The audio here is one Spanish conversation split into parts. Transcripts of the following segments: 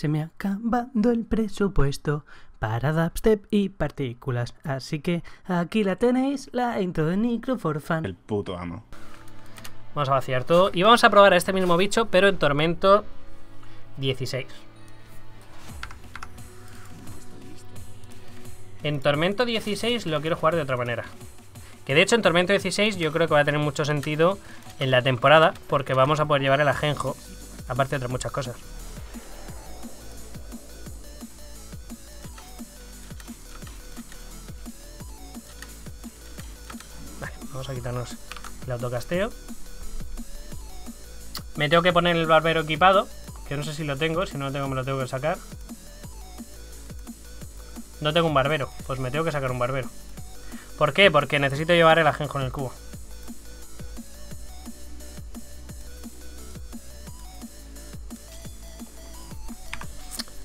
Se me ha acabado el presupuesto para dubstep y partículas. Así que aquí la tenéis, la intro de Nicro for Fun. El puto amo. Vamos a vaciar todo. Y vamos a probar a este mismo bicho, pero en Tormento 16. En Tormento 16 lo quiero jugar de otra manera. Que de hecho en Tormento 16 yo creo que va a tener mucho sentido en la temporada, porque vamos a poder llevar el ajenjo, aparte de otras muchas cosas. Vamos a quitarnos el autocasteo. Me tengo que poner el barbero equipado, que no sé si lo tengo, si no lo tengo me lo tengo que sacar. No tengo un barbero, pues me tengo que sacar un barbero. ¿Por qué? Porque necesito llevar el ajenjo en el cubo.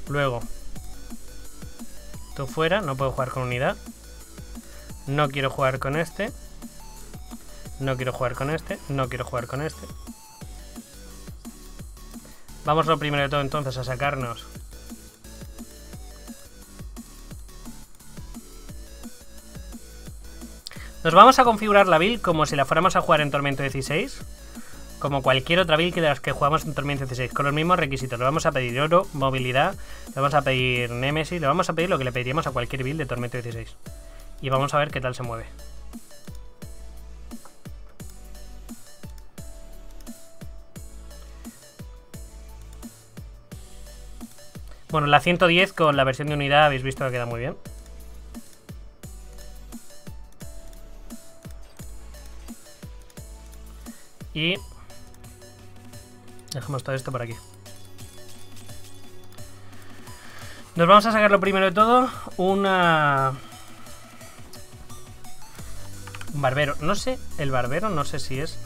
Luego. Tú fuera, no puedo jugar con unidad. No quiero jugar con este. No quiero jugar con este. No quiero jugar con este. Vamos lo primero de todo entonces a sacarnos Nos vamos a configurar la build como si la fuéramos a jugar en Tormento 16. Como cualquier otra build que de las que jugamos en Tormento 16. Con los mismos requisitos. Le vamos a pedir oro, movilidad. Le vamos a pedir Nemesis. Le vamos a pedir lo que le pediríamos a cualquier build de Tormento 16. Y vamos a ver qué tal se mueve. Bueno, la 110 con la versión de unidad habéis visto que queda muy bien. Y dejamos todo esto por aquí. Nos vamos a sacar lo primero de todo una... Un barbero. No sé, el barbero, no sé si es...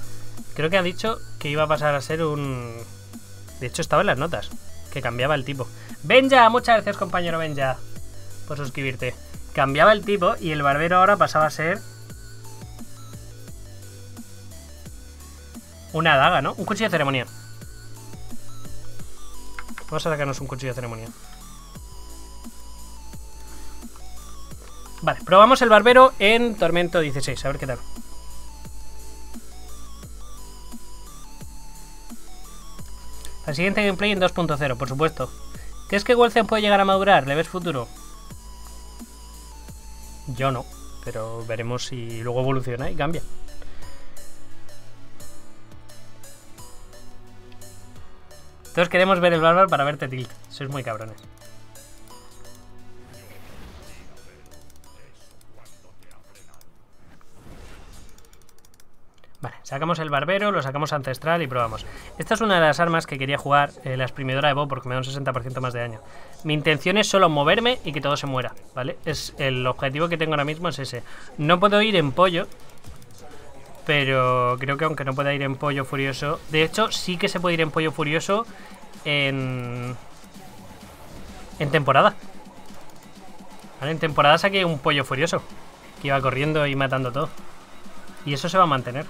Creo que ha dicho que iba a pasar a ser un... De hecho estaba en las notas, que cambiaba el tipo. Benja, muchas gracias compañero Benja por suscribirte. Cambiaba el tipo y el barbero ahora pasaba a ser Una daga, ¿no? Un cuchillo de ceremonia. Vamos a sacarnos un cuchillo de ceremonia. Vale, probamos el barbero en Tormento 16, a ver qué tal. La siguiente gameplay en 2.0, por supuesto. ¿Crees que Wolfen puede llegar a madurar? ¿Le ves futuro? Yo no, pero veremos si luego evoluciona y cambia. Todos queremos ver el bárbaro para verte tilt. Sois muy cabrones. Sacamos el barbero, lo sacamos ancestral y probamos. Esta es una de las armas que quería jugar, eh, la exprimidora de Bo, porque me da un 60% más de daño. Mi intención es solo moverme y que todo se muera, ¿vale? Es el objetivo que tengo ahora mismo es ese. No puedo ir en pollo, pero creo que aunque no pueda ir en pollo furioso... De hecho, sí que se puede ir en pollo furioso en... En temporada. ¿Vale? En temporada saqué un pollo furioso. Que iba corriendo y matando todo. Y eso se va a mantener.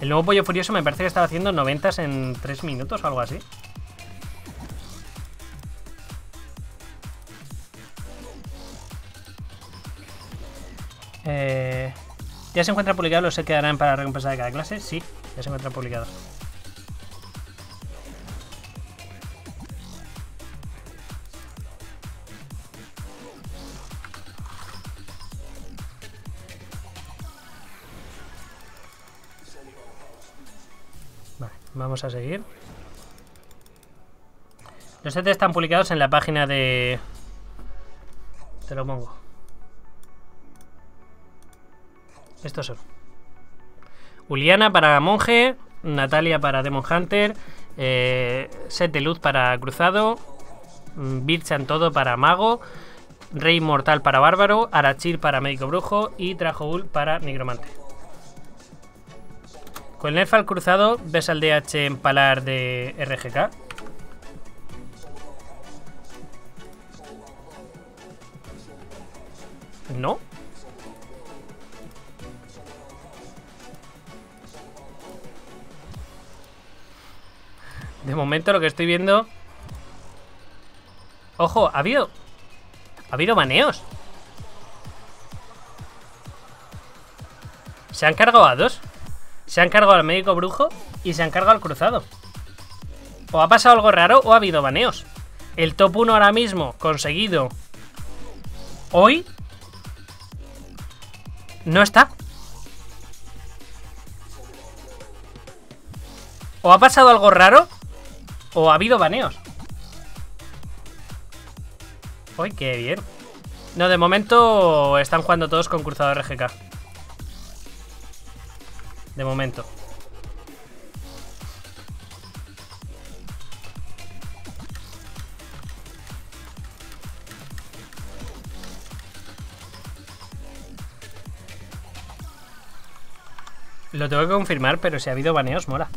El nuevo pollo furioso me parece que estaba haciendo 90 en 3 minutos o algo así. Eh... ¿Ya se encuentra publicado o se quedarán para recompensa de cada clase? Sí, ya se encuentra publicado. Vamos a seguir. Los sets están publicados en la página de... Te lo pongo. Estos son. Uliana para monje, Natalia para Demon Hunter, eh, set de luz para cruzado, mm, Birchan todo para mago, Rey mortal para bárbaro, Arachir para médico brujo y Trajoul para nigromante. Con el nerf al cruzado ves al DH empalar de RGK. No, De momento lo que estoy viendo Ojo, ha habido... Ha habido baneos. Se han cargado a dos. Se han cargado al médico brujo y se han cargado al cruzado. O ha pasado algo raro o ha habido baneos. El top 1 ahora mismo conseguido hoy no está. O ha pasado algo raro o ha habido baneos. Uy, qué bien. No, de momento están jugando todos con cruzado RGK. De momento. Lo tengo que confirmar, pero si ha habido baneos, mola.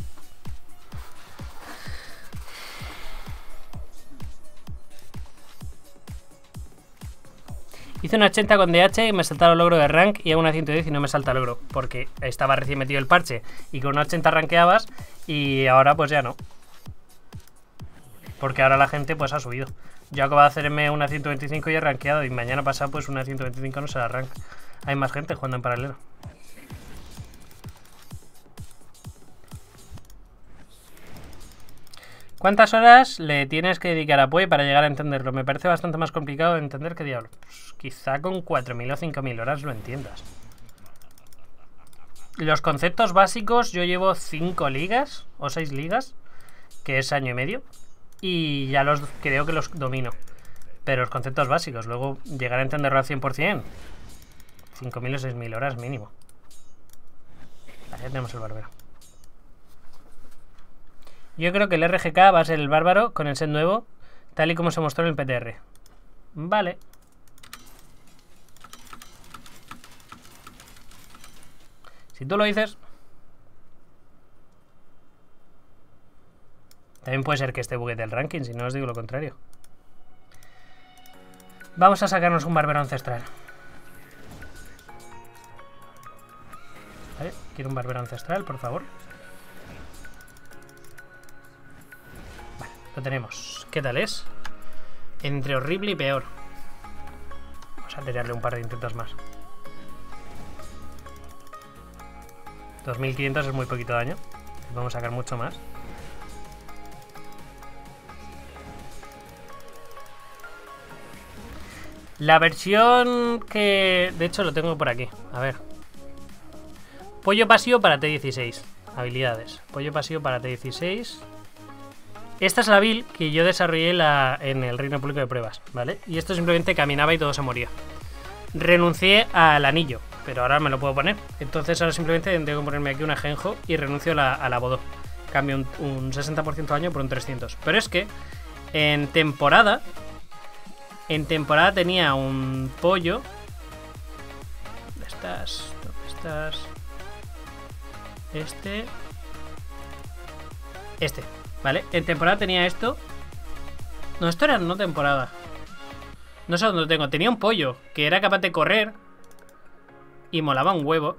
Hice un 80 con DH y me saltaron el logro de rank y a una 110 y no me salta el logro. Porque estaba recién metido el parche y con un 80 rankeabas y ahora pues ya no. Porque ahora la gente pues ha subido. Yo acabo de hacerme una 125 y he rankeado y mañana pasado pues una 125 no será rank. Hay más gente jugando en paralelo. ¿Cuántas horas le tienes que dedicar a Pue para llegar a entenderlo? Me parece bastante más complicado de entender que diablo. Pues quizá con 4.000 o 5.000 horas lo entiendas. Los conceptos básicos, yo llevo 5 ligas o 6 ligas, que es año y medio, y ya los creo que los domino. Pero los conceptos básicos, luego llegar a entenderlo al 100%, 5.000 o 6.000 horas mínimo. Ahí tenemos el barbero. Yo creo que el RGK va a ser el bárbaro con el set nuevo, tal y como se mostró en el PTR. Vale. Si tú lo dices... También puede ser que este buguete del ranking, si no os digo lo contrario. Vamos a sacarnos un bárbaro ancestral. Vale, quiero un bárbaro ancestral, por favor. Tenemos. ¿Qué tal es? Entre horrible y peor. Vamos a tirarle un par de intentos más. 2500 es muy poquito daño. Vamos a sacar mucho más. La versión que... De hecho lo tengo por aquí. A ver. Pollo pasivo para T16. Habilidades. Pollo pasivo para T16. Esta es la build que yo desarrollé en el Reino Público de Pruebas, ¿vale? Y esto simplemente caminaba y todo se moría. Renuncié al anillo, pero ahora me lo puedo poner. Entonces ahora simplemente tengo que ponerme aquí un ajenjo y renuncio a la, a Bodó. Cambio un, 60% de año por un 300. Pero es que en temporada... En temporada tenía un pollo... ¿Dónde estás? ¿Dónde estás? Este... Este. ¿Vale? En temporada tenía esto. No, esto era no temporada. No sé dónde lo tengo. Tenía un pollo que era capaz de correr. Y molaba un huevo.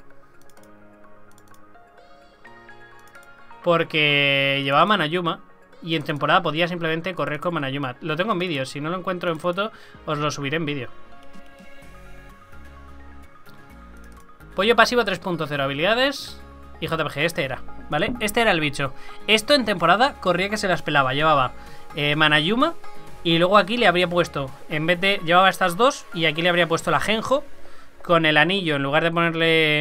Porque llevaba Manayuma. Y en temporada podía simplemente correr con Manayuma. Lo tengo en vídeo. Si no lo encuentro en foto, os lo subiré en vídeo. Pollo pasivo 3.0. Habilidades. Y JPG, este era, ¿vale? Este era el bicho. Esto en temporada corría que se las pelaba. Llevaba eh, Manayuma y luego aquí le habría puesto, en vez de, llevaba estas dos y aquí le habría puesto la Genjo con el anillo. En lugar de ponerle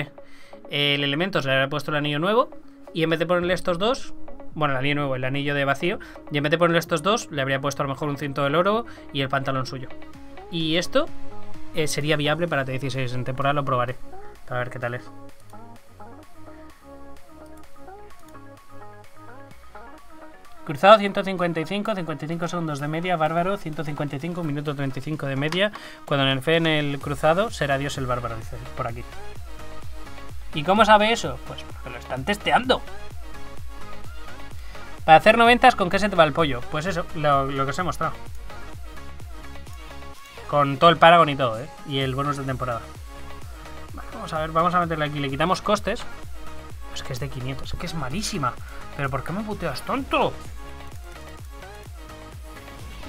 eh, el elemento, se le habría puesto el anillo nuevo. Y en vez de ponerle estos dos, bueno, el anillo nuevo, el anillo de vacío. Y en vez de ponerle estos dos, le habría puesto a lo mejor un cinto del oro y el pantalón suyo. Y esto eh, sería viable para T16. En temporada lo probaré. Para ver qué tal es. Cruzado 155, 55 segundos de media, bárbaro 155, minuto 35 de media. Cuando en el cruzado, será Dios el bárbaro, dice por aquí. ¿Y cómo sabe eso? Pues porque lo están testeando. Para hacer 90, ¿con qué se te va el pollo? Pues eso, lo, que os he mostrado. Con todo el Paragon y todo, ¿eh? Y el bonus de temporada. vamos a ver, vamos a meterle aquí. Le quitamos costes. Es que es de 500, es que es malísima. ¿Pero por qué me puteas tonto?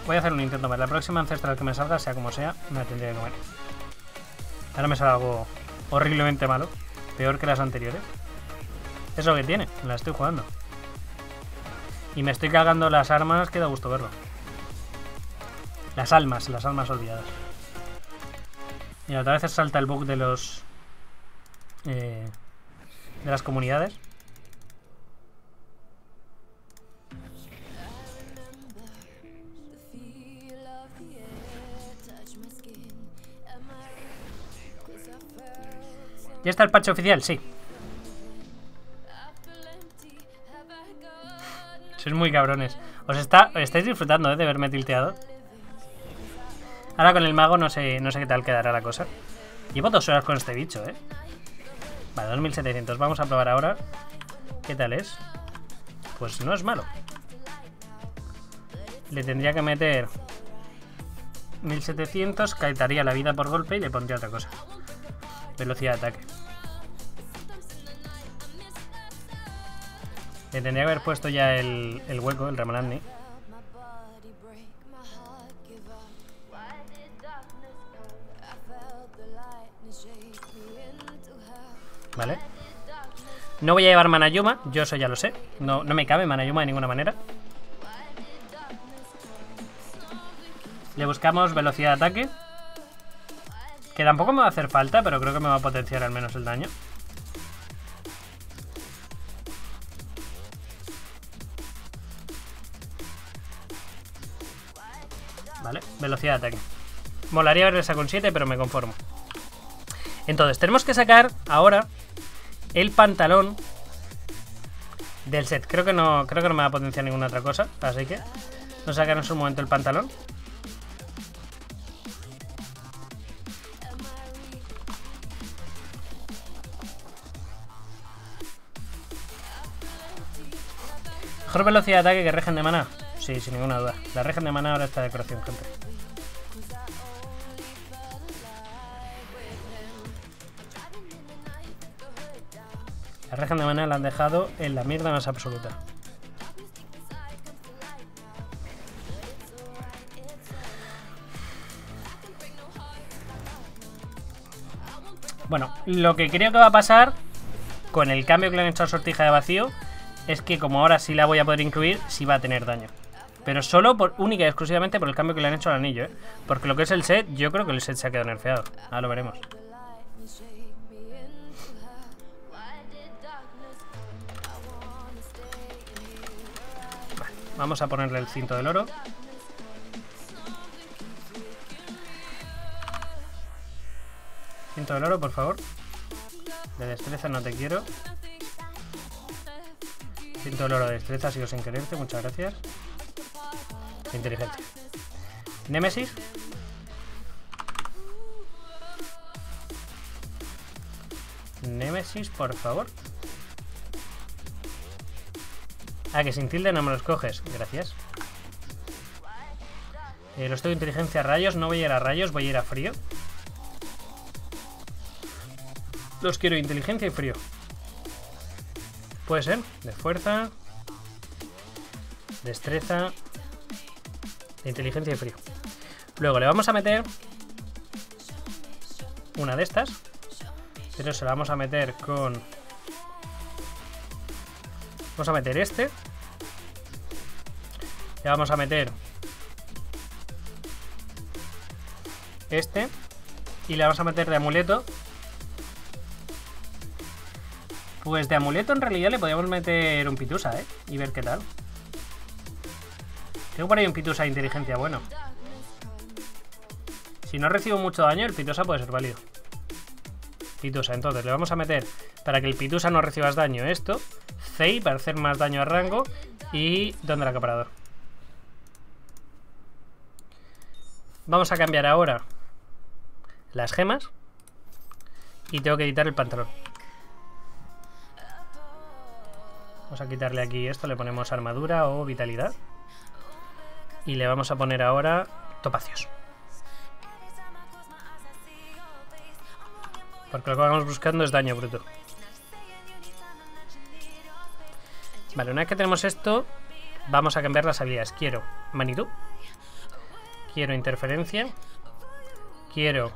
Voy a hacer un intento más. La próxima ancestral que me salga, sea como sea, me la tendría que comer. Ahora me sale algo horriblemente malo. Peor que las anteriores. Es lo que tiene, la estoy jugando. Y me estoy cagando las armas, que da gusto verlo. Las almas, las almas olvidadas. Y otra vez salta el bug de los... eh, de las comunidades. ¿Ya está el parche oficial? Sí. Sois muy cabrones. Os está, estáis disfrutando ¿eh? de verme tilteado. Ahora con el mago no sé, no sé qué tal quedará la cosa. Llevo dos horas con este bicho, ¿eh? Vale, 2700. Vamos a probar ahora. ¿Qué tal es? Pues no es malo. Le tendría que meter 1700, caetaría la vida por golpe y le pondría otra cosa. Velocidad de ataque. Le tendría que haber puesto ya el, el hueco, el remanandi. Vale. No voy a llevar Manayuma, yo eso ya lo sé. No, no me cabe Manayuma de ninguna manera. Le buscamos velocidad de ataque. Que tampoco me va a hacer falta, pero creo que me va a potenciar al menos el daño. Vale, velocidad de ataque. Molaría verla con 7, pero me conformo. Entonces, tenemos que sacar ahora el pantalón del set. Creo que no, creo que no me va a potenciar ninguna otra cosa, así que nos sacaremos un momento el pantalón. Mejor velocidad de ataque que regen de mana. Sí, sin ninguna duda. La regen de mana ahora está de decoración, gente. La regen de mana la han dejado en la mierda más absoluta. Bueno, lo que creo que va a pasar con el cambio que le han hecho a sortija de vacío es que como ahora sí la voy a poder incluir, sí va a tener daño. Pero solo por única y exclusivamente por el cambio que le han hecho al anillo, ¿eh? Porque lo que es el set, yo creo que el set se ha quedado nerfeado. Ahora lo veremos. Vamos a ponerle el cinto del oro. Cinto del oro, por favor. De destreza no te quiero. Cinto del oro de destreza, sigo sin quererte, muchas gracias. Inteligencia. Némesis. Némesis, por favor. Ah, que sin tilde no me los coges. Gracias. Eh, los tengo inteligencia rayos. No voy a ir a rayos, voy a ir a frío. Los quiero inteligencia y frío. Puede ser. De fuerza. Destreza. De inteligencia y frío. Luego le vamos a meter una de estas. Pero se la vamos a meter con... Vamos a meter este. Le vamos a meter este. Y le vamos a meter de amuleto. Pues de amuleto en realidad le podríamos meter un pitusa, ¿eh? Y ver qué tal. Tengo por ahí un pitusa de inteligencia bueno. Si no recibo mucho daño, el pitusa puede ser válido. Pitusa, entonces le vamos a meter para que el pitusa no recibas daño esto. Zei para hacer más daño a rango. Y donde el acaparador. Vamos a cambiar ahora las gemas. Y tengo que editar el pantalón. Vamos a quitarle aquí esto, le ponemos armadura o vitalidad. Y le vamos a poner ahora topacios. Porque lo que vamos buscando es daño bruto. Vale, una vez que tenemos esto, vamos a cambiar las habilidades. Quiero Manitou. Quiero interferencia. Quiero...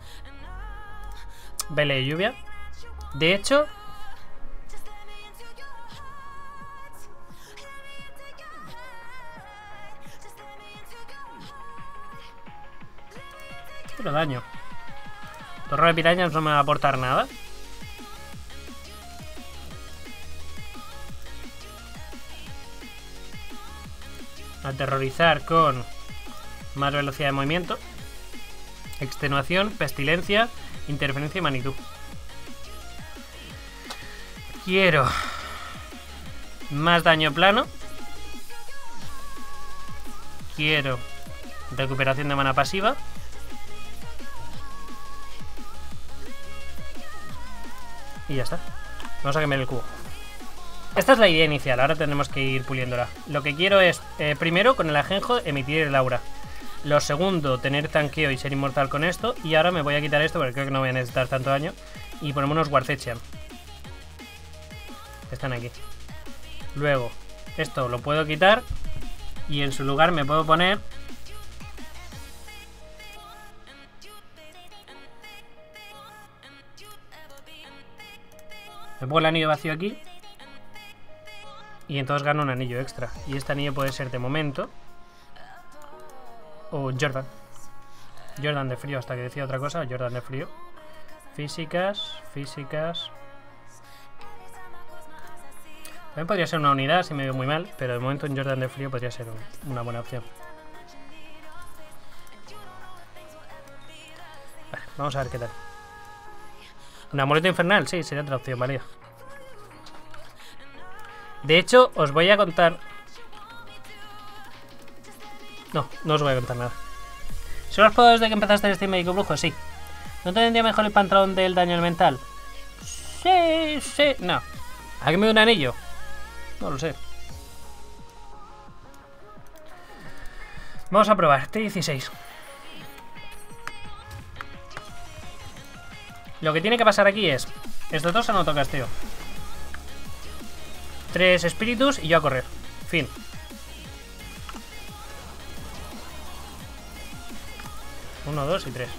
Vele de lluvia. De hecho... Quiero daño. Torre de pirañas no me va a aportar nada. Aterrorizar con más velocidad de movimiento. Extenuación, pestilencia, interferencia y magnitud. Quiero más daño plano. Quiero recuperación de mana pasiva. Y ya está. Vamos a cambiar el cubo. Esta es la idea inicial, ahora tenemos que ir puliéndola. Lo que quiero es, eh, primero, con el ajenjo, emitir el aura. Lo segundo, tener tanqueo y ser inmortal con esto. Y ahora me voy a quitar esto porque creo que no voy a necesitar tanto daño. Y ponemos unos Warzechian. Están aquí. Luego, esto lo puedo quitar. Y en su lugar me puedo poner... Me pongo el anillo vacío aquí. Y entonces gano un anillo extra. Y este anillo puede ser de momento. O Jordan. Jordan de frío hasta que decía otra cosa. Jordan de frío. Físicas, físicas. También podría ser una unidad si me veo muy mal. Pero de momento en Jordan de frío podría ser un- una buena opción. Vale, vamos a ver qué tal. Un amuleto infernal, sí, sería otra opción, valía. De hecho, os voy a contar. No, no os voy a contar nada. ¿Solo has probado desde que empezaste este médico brujo? Sí. ¿No te vendría mejor el pantalón del daño elemental? Sí, sí. No. ¿A qué me da un anillo? No lo sé. Vamos a probar. T16. Lo que tiene que pasar aquí es... Estos dos se autocasteo. Tres espíritus y yo a correr. Fin. Uno, dos y tres.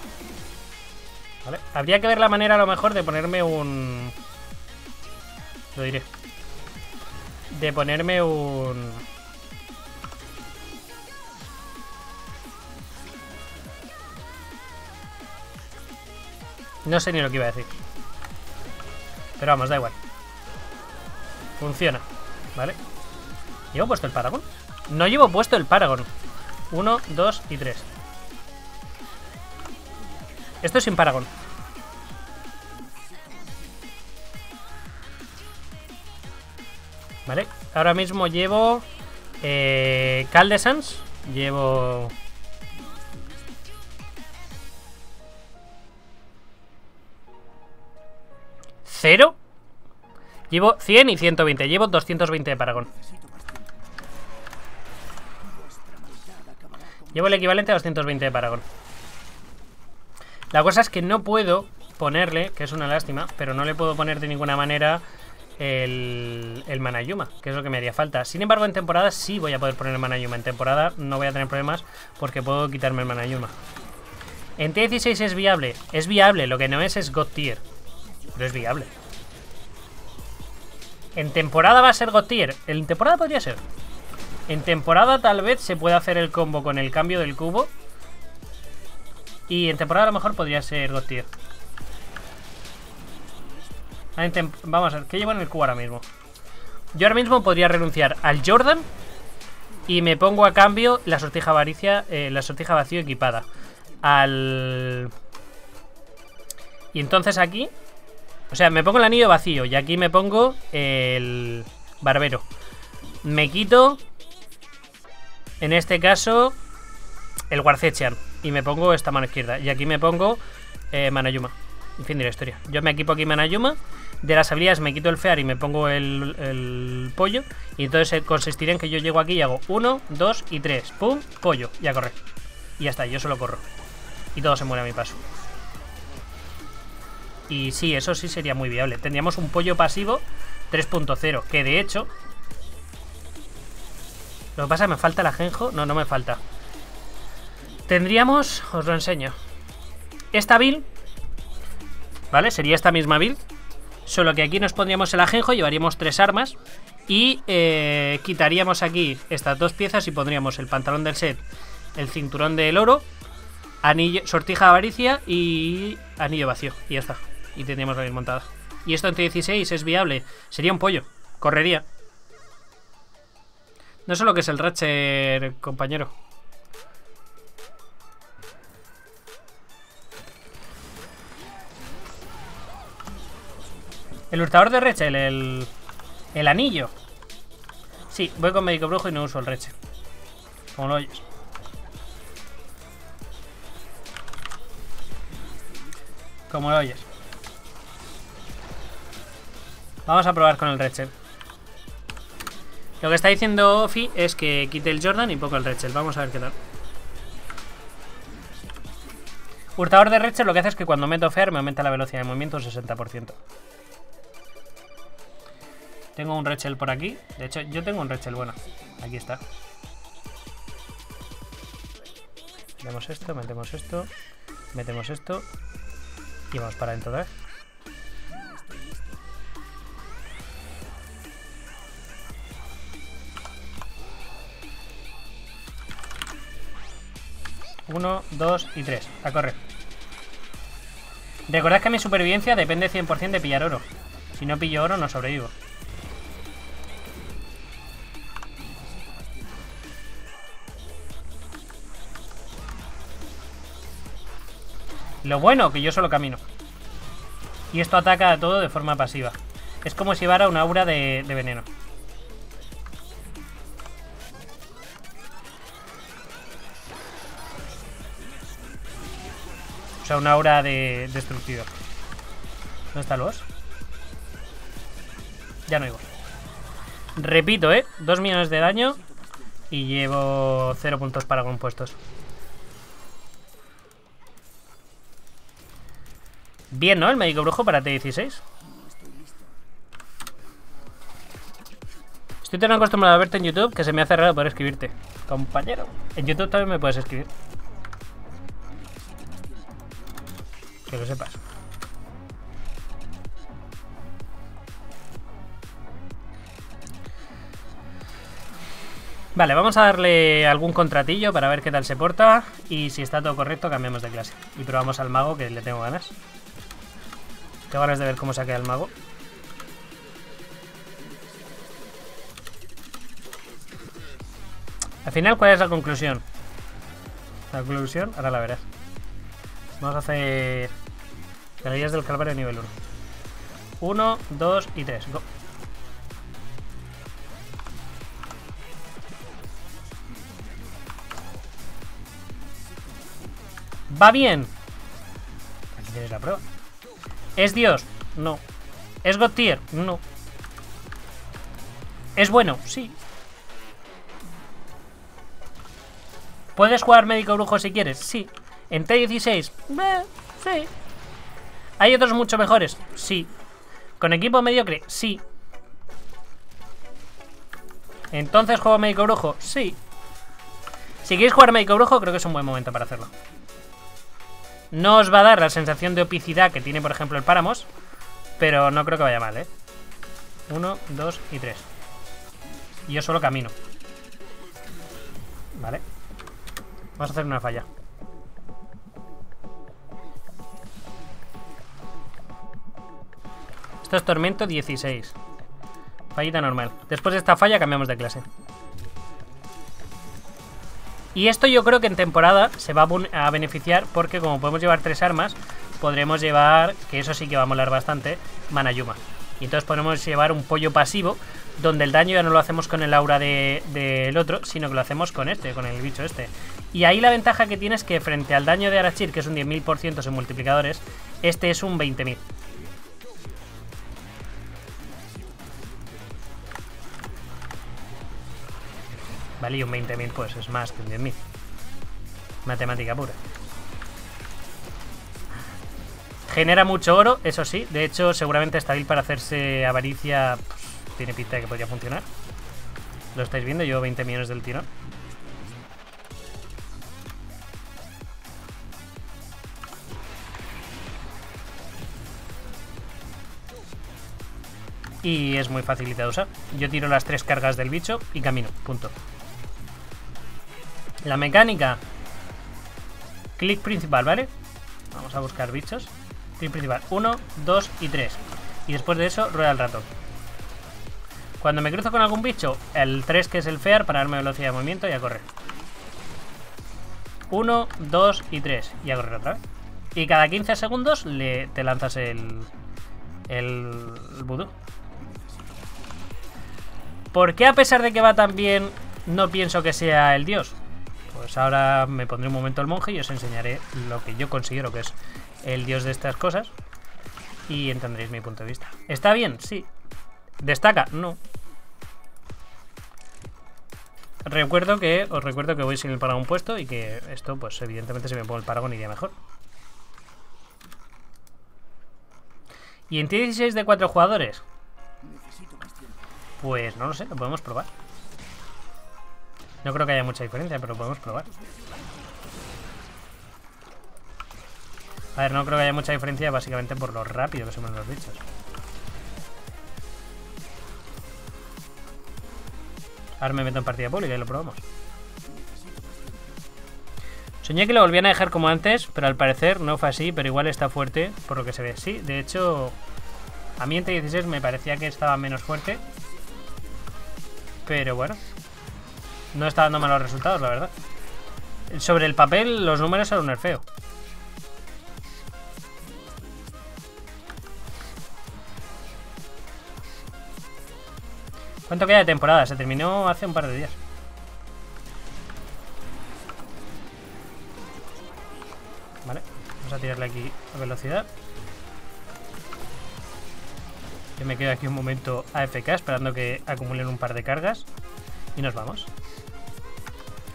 Vale. Habría que ver la manera a lo mejor de ponerme un... Lo diré. De ponerme un... No sé ni lo que iba a decir. Pero vamos, da igual. Funciona. ¿Vale? ¿Llevo puesto el Paragon? No llevo puesto el Paragon. Uno, dos y tres. Esto es sin Paragon. Vale, ahora mismo llevo eh, Caldesans, llevo... Llevo 100 y 120, llevo 220 de Paragon. Llevo el equivalente a 220 de Paragon. La cosa es que no puedo ponerle, que es una lástima, pero no le puedo poner de ninguna manera el, el Manayuma, que es lo que me haría falta. Sin embargo, en temporada sí voy a poder poner el Manayuma. En temporada no voy a tener problemas porque puedo quitarme el Manayuma. En T16 es viable. Es viable, lo que no es es God Tier. Pero es viable. En temporada va a ser God Tier. En temporada podría ser. En temporada tal vez se pueda hacer el combo con el cambio del cubo. Y en temporada a lo mejor podría ser God Tier. Ah, Vamos a ver, ¿qué llevo en el cubo ahora mismo? Yo ahora mismo podría renunciar al Jordan y me pongo a cambio la sortija avaricia, eh, la sortija vacío equipada. Al... Y entonces aquí... O sea, me pongo el anillo vacío y aquí me pongo el barbero. Me quito, en este caso, el Warzechian. Y me pongo esta mano izquierda. Y aquí me pongo eh, Manayuma. En fin de la historia. Yo me equipo aquí Manayuma. De las habilidades me quito el Fear y me pongo el, el pollo. Y entonces eh, consistirá en que yo llego aquí y hago 1, 2 y 3. ¡Pum! Pollo. Y a correr. Y ya está, yo solo corro. Y todo se muere a mi paso. Y sí, eso sí sería muy viable. Tendríamos un pollo pasivo 3.0. Que de hecho. Lo que pasa me falta el ajenjo. No, no me falta. Tendríamos, os lo enseño. Esta build, ¿vale? Sería esta misma build. Solo que aquí nos pondríamos el ajenjo, llevaríamos tres armas. Y eh, quitaríamos aquí estas dos piezas y pondríamos el pantalón del set, el cinturón del oro, anillo, sortija de avaricia y anillo vacío. Y ya está. Y tendríamos la build montada. Y esto en T16 es viable. Sería un pollo. Correría. No sé lo que es el Ratcher, compañero. El hurtador de Rachel, el, el anillo. Sí, voy con médico brujo y no uso el Reche. Como lo oyes. Como lo oyes. Vamos a probar con el Rachel. Lo que está diciendo Fi es que quite el Jordan y poco el Rachel. Vamos a ver qué tal. Hurtador de Rachel lo que hace es que cuando meto Fer me aumenta la velocidad de movimiento un 60%. Tengo un Rachel por aquí. De hecho, yo tengo un Rachel bueno. Aquí está. Metemos esto, metemos esto, metemos esto. Y vamos para adentro otra. Uno, dos y tres. A correr. Recordad que mi supervivencia depende 100% de pillar oro. Si no pillo oro, no sobrevivo. Lo bueno, que yo solo camino. Y esto ataca a todo de forma pasiva. Es como si llevara un aura de veneno. O sea, una aura de destructivo. ¿Dónde está el boss? Ya no boss. Repito, ¿eh? 2 millones de daño y llevo 0 puntos para compuestos. Bien, ¿no? El médico brujo para T16. Estoy tan acostumbrado a verte en YouTube que se me hace raro poder escribirte. Compañero. En YouTube también me puedes escribir. Que lo sepas. Vale, vamos a darle algún contratillo para ver qué tal se porta. Y si está todo correcto, cambiamos de clase. Y probamos al mago, que le tengo ganas. Tengo ganas de ver cómo se queda el mago. Al final, ¿cuál es la conclusión? La conclusión, ahora la verás. Vamos a hacer Galerías del Calvario nivel 1. 1, 2 y 3. Go. ¿Va bien? Aquí tienes la prueba. ¿Es Dios? No. ¿Es God tier? No. ¿Es bueno? Sí. ¿Puedes jugar médico brujo si quieres? Sí. ¿En T16? Eh, sí. ¿Hay otros mucho mejores? Sí. ¿Con equipo mediocre? Sí. ¿Entonces juego médico brujo? Sí. Si queréis jugar médico brujo, creo que es un buen momento para hacerlo. No os va a dar la sensación de opicidad que tiene, por ejemplo, el Páramos. Pero no creo que vaya mal, ¿eh? Uno, dos y tres. Yo solo camino. Vale. Vamos a hacer una falla. Esto es tormento 16. Fallita normal. Después de esta falla cambiamos de clase. Y esto yo creo que en temporada se va a beneficiar porque como podemos llevar tres armas, podremos llevar, que eso sí que va a molar bastante, Manayuma. Y entonces podemos llevar un pollo pasivo, donde el daño ya no lo hacemos con el aura del de, otro, sino que lo hacemos con este, con el bicho este. Y ahí la ventaja que tiene es que frente al daño de Arachir, que es un 10.000% en multiplicadores, este es un 20.000. ¿vale? Y un 20.000 pues es más que un 10.000. Matemática pura. Genera mucho oro, eso sí. De hecho, seguramente está bien para hacerse avaricia. Pues, tiene pinta de que podría funcionar. Lo estáis viendo, yo 20 millones del tirón. Y es muy facilita de usar. Yo tiro las tres cargas del bicho y camino, punto. La mecánica. Clic principal, ¿vale? Vamos a buscar bichos. Clic principal. 1, 2 y 3. Y después de eso, rueda el ratón. Cuando me cruzo con algún bicho, el 3 que es el fear para darme velocidad de movimiento y a correr. 1, 2 y 3. Y a correr otra vez. Y cada 15 segundos le, te lanzas el, el vudú. ¿Por qué a pesar de que va tan bien no pienso que sea el dios? Pues ahora me pondré un momento el monje y os enseñaré lo que yo considero que es el dios de estas cosas. Y entenderéis mi punto de vista. ¿Está bien? Sí. ¿Destaca? No. Recuerdo que, os recuerdo que voy sin el Paragon puesto y que esto, pues evidentemente si me pongo el Paragon iría mejor. ¿Y en T16 de 4 jugadores? Pues no lo sé, lo podemos probar. No creo que haya mucha diferencia, pero podemos probar. A ver, no creo que haya mucha diferencia básicamente por lo rápido que se los bichos. Ahora me meto en partida pública y lo probamos. Soñé que lo volvían a dejar como antes, pero al parecer no fue así, pero igual está fuerte por lo que se ve. Sí, de hecho, a mí entre 16 me parecía que estaba menos fuerte. Pero bueno, no está dando malos resultados, la verdad. Sobre el papel, los números son un nerfeo. ¿Cuánto queda de temporada? Se terminó hace un par de días. Vale, vamos a tirarle aquí a velocidad. Yo me quedo aquí un momento AFK esperando que acumulen un par de cargas. Y nos vamos.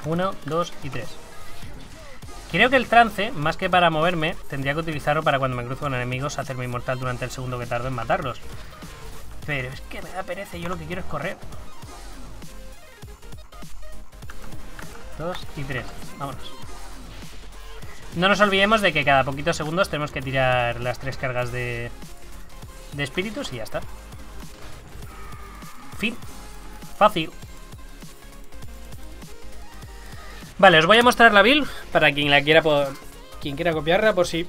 Uno, dos y tres. Creo que el trance, más que para moverme, tendría que utilizarlo para cuando me cruzo con enemigos hacerme inmortal durante el segundo que tardo en matarlos. Pero es que me da pereza y yo lo que quiero es correr. Dos y tres. Vámonos. No nos olvidemos de que cada poquitos segundos tenemos que tirar las tres cargas de, de espíritus y ya está. Fin. Fácil. Vale, os voy a mostrar la build para quien la quiera por quien quiera copiarla por si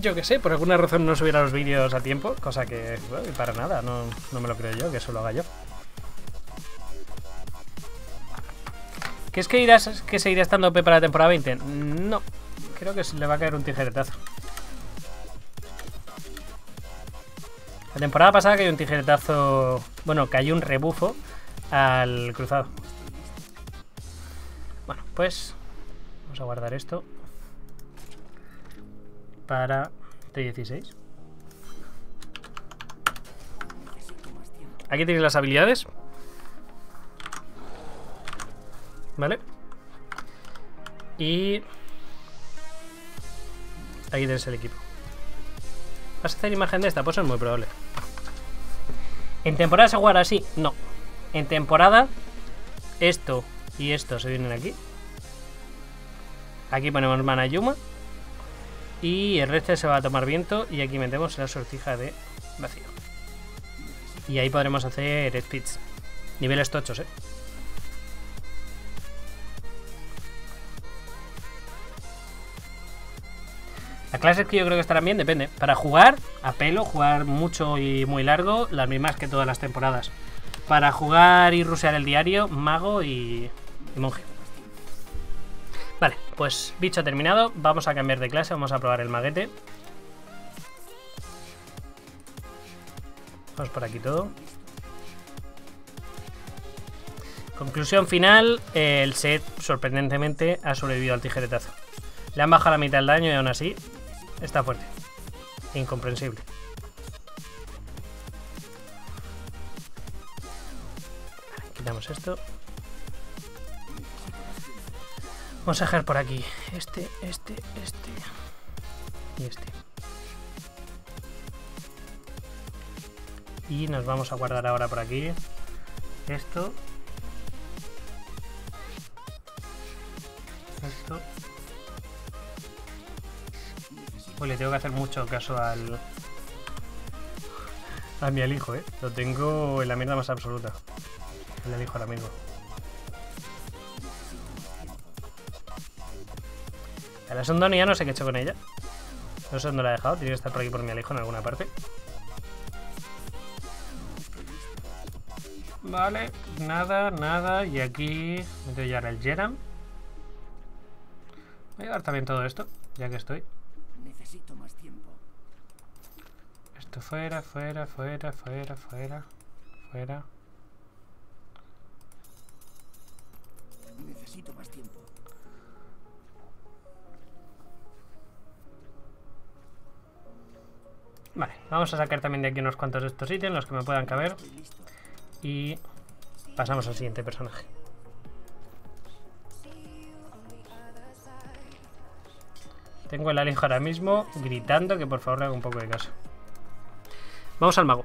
yo que sé, por alguna razón no subiera los vídeos a tiempo, cosa que para nada, no, no, me lo creo yo, que eso lo haga yo. ¿Qué es que irás que seguirá estando OP para la temporada 20? No, creo que le va a caer un tijeretazo. La temporada pasada cayó un tijeretazo, bueno, cayó un rebufo al cruzado. Bueno, pues vamos a guardar esto para T16. Aquí tenéis las habilidades. ¿Vale? Y... Aquí tenéis el equipo. ¿Vas a hacer imagen de esta? Pues es muy probable. ¿En temporada se jugará así? No. En temporada, esto y esto se vienen aquí. Aquí ponemos Mana Yuma. Y el resto se va a tomar viento. Y aquí metemos la sortija de vacío. Y ahí podremos hacer speeds. Niveles tochos, eh. Las clases que yo creo que estarán bien, depende. Para jugar, a pelo, jugar mucho y muy largo, las mismas que todas las temporadas. Para jugar y rusear el diario, mago y monje. Vale, pues bicho terminado. Vamos a cambiar de clase, vamos a probar el maguete. Vamos por aquí todo. Conclusión final, el set sorprendentemente ha sobrevivido al tijeretazo. Le han bajado la mitad del daño y aún así está fuerte. Incomprensible. Quitamos esto. Vamos a dejar por aquí. Este, este, este. Y este. Y nos vamos a guardar ahora por aquí. Esto. Esto. Pues le tengo que hacer mucho caso al... a mi alijo, ¿eh? Lo tengo en la mierda más absoluta. El alijo ahora mismo. A la Sundoni ya no sé qué he hecho con ella. No sé dónde la he dejado. Tiene que estar por aquí por mi alijo en alguna parte. Vale, nada, nada. Y aquí meto ya ahora el Jeram. Voy a dar también todo esto, ya que estoy. Necesito más tiempo. Esto fuera, fuera, fuera, fuera, fuera, fuera. Vale, vamos a sacar también de aquí unos cuantos de estos ítems, los que me puedan caber. Y pasamos al siguiente personaje. Tengo el alijo ahora mismo gritando que por favor haga un poco de caso. Vamos al mago.